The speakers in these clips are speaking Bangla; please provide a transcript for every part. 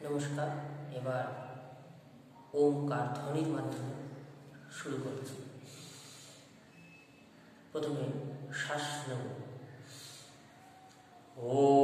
নমস্কার এবার ওমকার ধ্বনির মাধ্যমে শুরু করছি। প্রথমে শ্বাস নেব। ও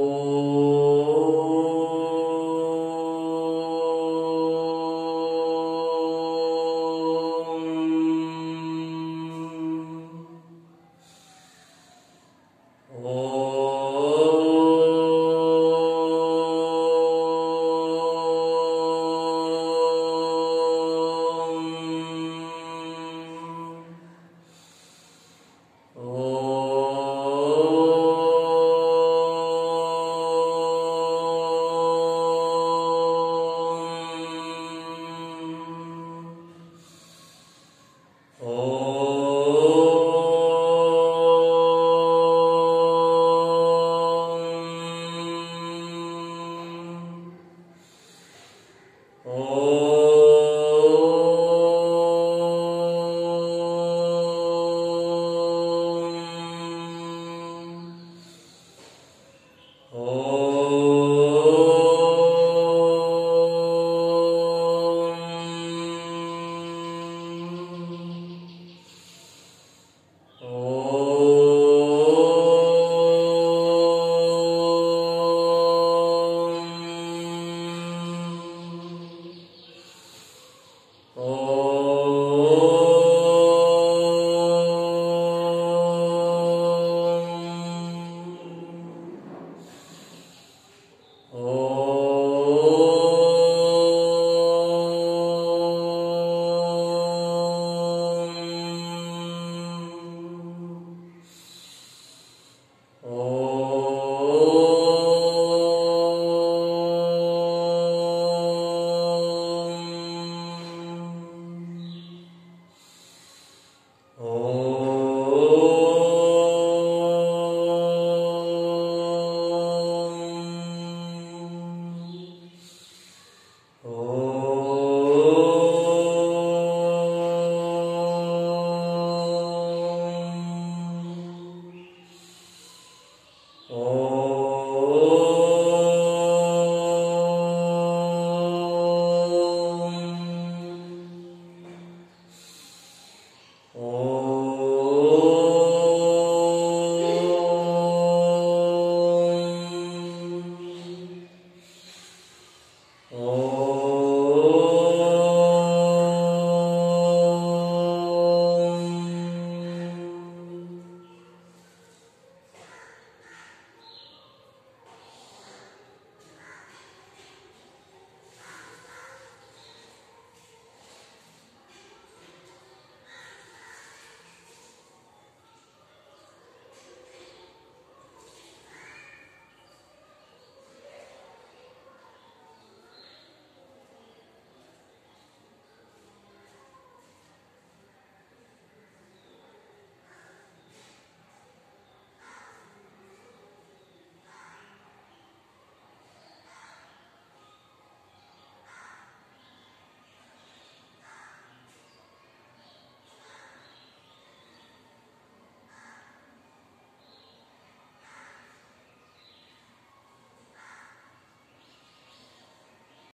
오.